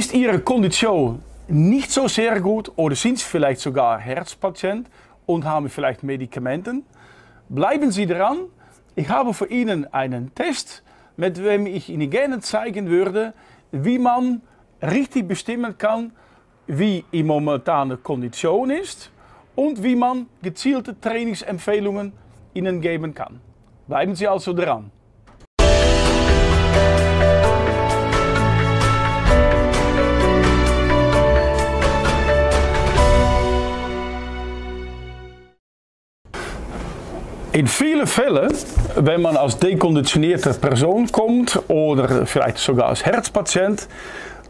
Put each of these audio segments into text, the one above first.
Ist Ihre Kondition nicht so sehr gut oder sind Sie vielleicht sogar Herzpatient und haben vielleicht Medikamenten? Bleiben Sie dran. Ich habe für Ihnen einen Test, mit dem ich Ihnen gerne zeigen würde, wie man richtig bestimmen kann, wie die momentane Kondition ist und wie man gezielte Trainingsempfehlungen Ihnen geben kann. Bleiben Sie also dran. In viele Fällen, wenn man als dekonditionierte Person kommt oder vielleicht sogar als Herzpatient,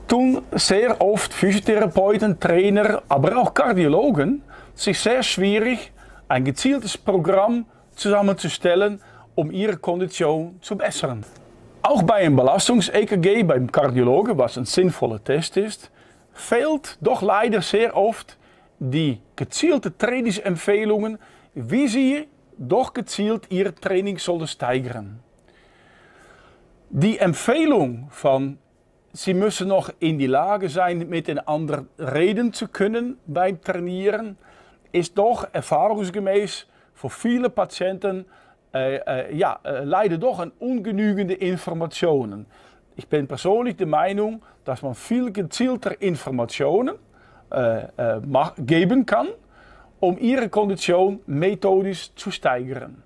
tun sehr oft Physiotherapeuten, Trainer, aber auch Kardiologen sich sehr schwierig, ein gezieltes Programm zusammenzustellen, um ihre Kondition zu bessern. Auch bei einem Belastungs-EKG beim Kardiologen, was ein sinnvoller Test ist, fehlt doch leider sehr oft die gezielte Trainingsempfehlungen, wie sie doch gezielt ihr Training sollen steigern. Die Empfehlung von Sie müssen noch in die Lage sein, mit den anderen reden zu können beim Trainieren, ist doch erfahrungsgemäß für viele Patienten äh, äh, ja, äh, leider doch an ungenügende Informationen. Ich bin persönlich der Meinung, dass man viel gezielter Informationen geben kann, um ihre Kondition methodisch zu steigern.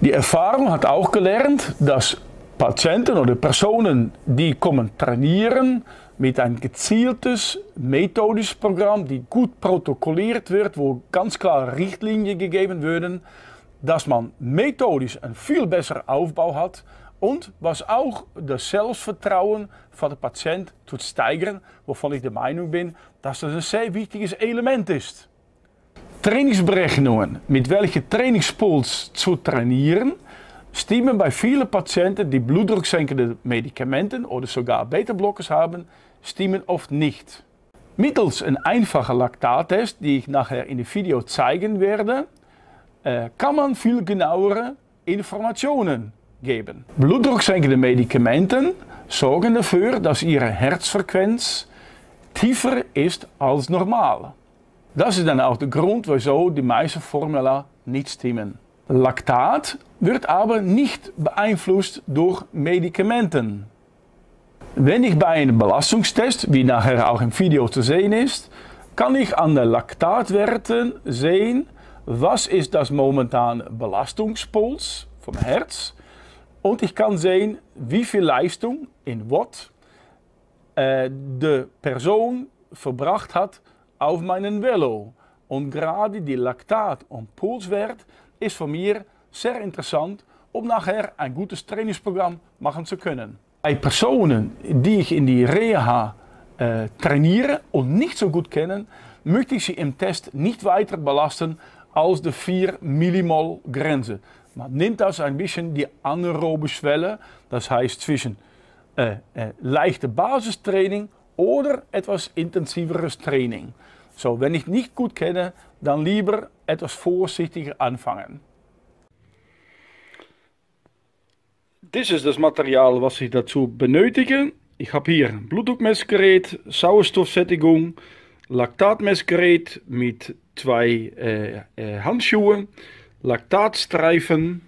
Die Erfahrung hat auch gelernt, dass Patienten oder Personen, die kommen trainieren mit ein gezieltes methodisches Programm, die gut protokolliert wird, wo ganz klare Richtlinien gegeben werden, dass man methodisch ein viel besser Aufbau hat und was auch das Selbstvertrauen von der Patient tut steigern, wovon ich der Meinung bin, dass das ein sehr wichtiges Element ist. Trainingsberechnungen, mit welchen Trainingspuls zu trainieren, stimmen bei vielen Patienten, die blutdrucksenkende Medikamenten oder sogar Beta-Blockers haben, stimmen oft nicht. Mittels een einfachen Laktattest, die ich nachher in dem Video zeigen werde, äh, kann man viel genauere Informationen geben. Blutdrucksenkende Medikamenten sorgen dafür, dass ihre Herzfrequenz tiefer ist als normal. Das ist dann auch der Grund, wieso die meisten Formula nicht stimmen. Laktat wird aber nicht beeinflusst durch Medikamenten. Wenn ich bei einem Belastungstest, wie nachher auch im Video zu sehen ist, kann ich an den Laktatwerten sehen, was ist das momentane Belastungspuls vom Herz und ich kann sehen, wie viel Leistung in Watt äh, die Person verbracht hat auf meinen Velo. Und gerade die Laktat- und Pulswert ist für mich sehr interessant, um nachher ein gutes Trainingsprogramm machen zu können. Bei Personen, die ich in die Reha äh, trainiere und nicht so gut kennen, möchte ich sie im Test nicht weiter belasten als die 4 Millimol Grenze. Man nimmt also ein bisschen die anaerobe Schwelle, das heißt zwischen äh, äh, leichte Basistraining oder etwas intensiveres Training. So, wenn ich nicht gut kenne, dann lieber etwas vorsichtiger anfangen. Dit is das Material, was ich dazu benötige. Ich habe hier Blutdruckmessgerät, Sauerstoffsättigung, Laktatmessgerät mit zwei äh, äh, Handschuhen, Laktatstreifen,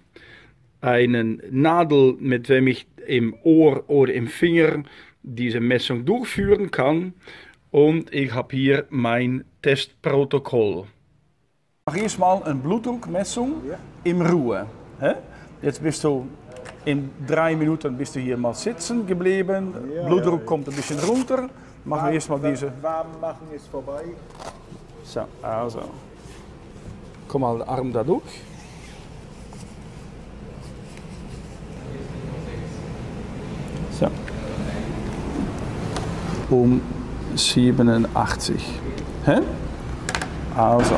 einen Nadel, mit dem ich im Ohr oder im Finger diese Messung durchführen kann. Und ich habe hier mein Testprotokoll. Ich mache erstmal eine Blutdruckmessung ja. im Ruhe. Jetzt bist du in drei Minuten bist du hier mal sitzen geblieben. Ja, Blutdruck ja, kommt ein bisschen runter. Machen wir erstmal diese. Warm machen ist vorbei. So, also. Komm mal den Arm da durch. So. Um 87. Hä? Also.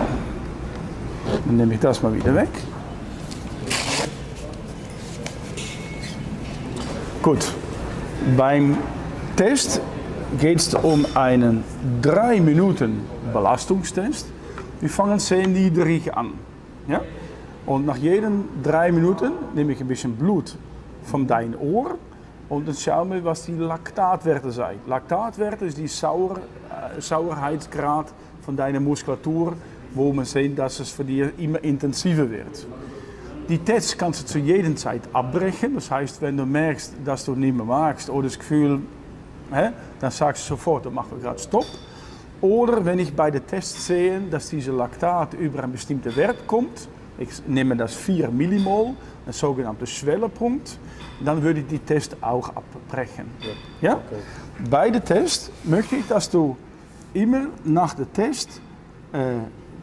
Dann nehme ich das mal wieder weg. Gut, beim Test geht es um einen 3 Minuten Belastungstest. Wir fangen sehr niedrig an. Ja? Und nach jeden 3 Minuten nehme ich ein bisschen Blut von dein Ohr Und dann schauen wir, was die Laktatwerte sind. Laktatwerte ist die Sauer, äh, Sauerheitsgrad von deiner Muskulatur, wo man sehen, dass es für dich immer intensiver wird. Die Tests kannst du zu jeder Zeit abbrechen. Das heißt, wenn du merkst, dass du nicht mehr magst oder das Gefühl, hä, dann sagst du sofort, dann machen wir gerade Stopp. Oder wenn ich bei den Tests sehe, dass diese Laktat über einen bestimmten Wert kommt, ich nehme das 4 Millimol, ein sogenannter Schwellenpunkt, dann würde ich die Test auch abbrechen. Ja? Bei den Test möchte ich, dass du immer nach dem Test äh,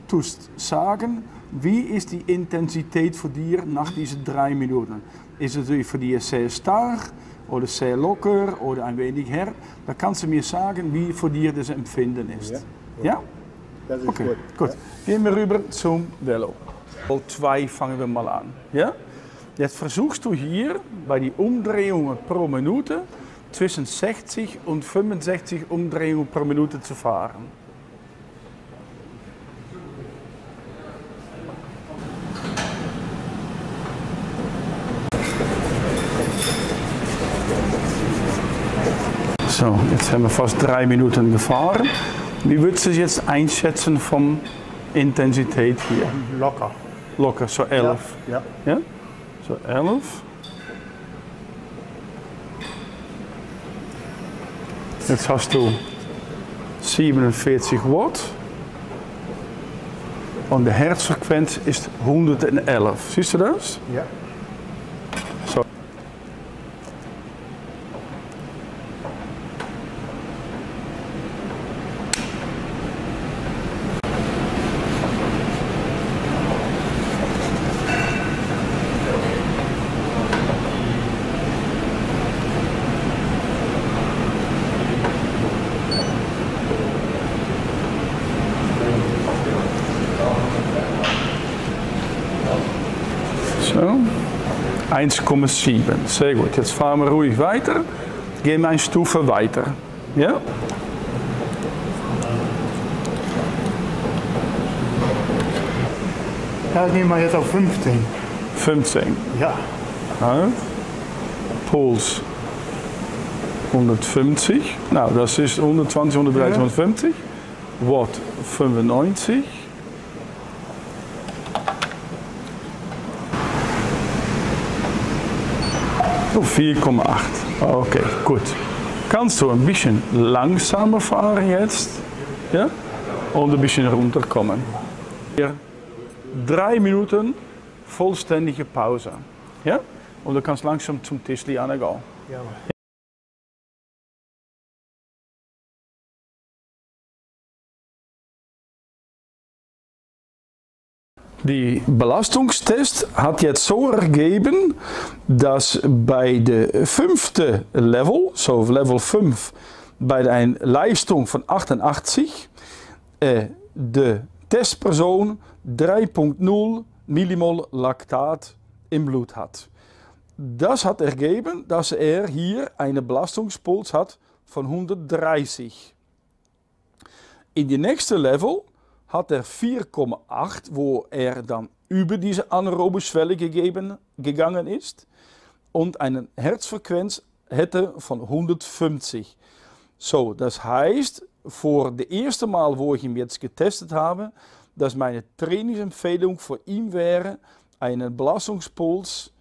tust sagen, wie ist die Intensität für dir nach diesen drei Minuten? Ist es für dich sehr stark oder sehr locker oder ein wenig hart? Da kannst du mir sagen, wie für dir das Empfinden ist. Ja? Ja? Das ist Okay, gut. gut. Gehen wir rüber zum Velo. Vol 2 fangen wir mal an. Ja? Jetzt versuchst du hier bei den Umdrehungen pro Minute zwischen 60 und 65 Umdrehungen pro Minute zu fahren. So, jetzt haben wir fast drei Minuten gefahren. Wie würdest du es jetzt einschätzen vom Intensität hier? Locker. Locker, so 11. Ja. Ja? So 11. Jetzt hast du 47 Watt. Und de Herzfrequenz ist 111. Siehst du das? ja. So. 1,7. Sehr gut. Jetzt fahren wir ruhig weiter. Gehen wir eine Stufe weiter. Ja? Ja, nehme mal jetzt auf 15. 15. Ja. Ja. Puls 150. Nou, das ist 120, 130, Ja. 150. Watt 95. 4,8. Okay, gut. Kannst du ein bisschen langsamer fahren jetzt? Ja? Und ein bisschen runterkommen. Hier drei Minuten vollständige Pause. Ja? Und du kannst langsam zum Tischli gehen. ja. Die Belastungstest hat jetzt so ergeben, dass bei der fünfte Level, so Level 5, bei einer Leistung von 88, äh, de Testpersoon 3,0 Millimol Laktat im Blut hat. Das hat ergeben, dass er hier einen Belastungspuls hat von 130. In die nächste Level hat er 4,8, wo er dann über diese anaerobe Schwelle gegeben, gegangen ist und eine Herzfrequenz hätte von 150. So, das heißt, voor de eerste Mal, wo ich ihn jetzt getestet habe, dass meine Trainingsempfehlung für ihn wäre, einen Belastungspuls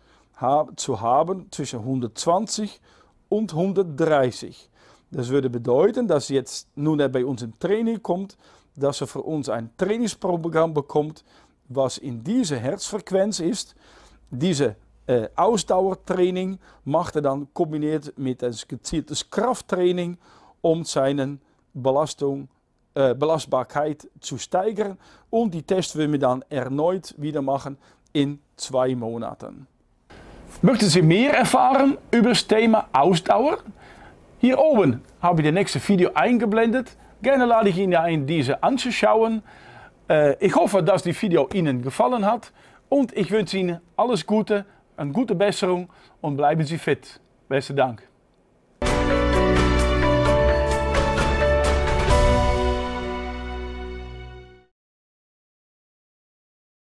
zu haben zwischen 120 und 130. Das würde bedeuten, dass jetzt nun er bei uns im Training kommt, dass er für uns ein Trainingsprogramm bekommt, was in diese Herzfrequenz ist. Diese äh, Ausdauertraining macht er dann kombiniert mit ein gezieltes Krafttraining, seine Belastung, äh, Belastbarkeit zu steigern. Und die Test werden wir dann erneut wieder machen in zwei Monaten. Möchten Sie mehr erfahren über das Thema Ausdauer? Hier oben habe ich das nächste Video eingeblendet. Gerne lade ich Ihnen ein, diese anzuschauen. Ich hoffe, dass die Video Ihnen gefallen hat und ich wünsche Ihnen alles Gute, eine gute Besserung und bleiben Sie fit. Besten Dank.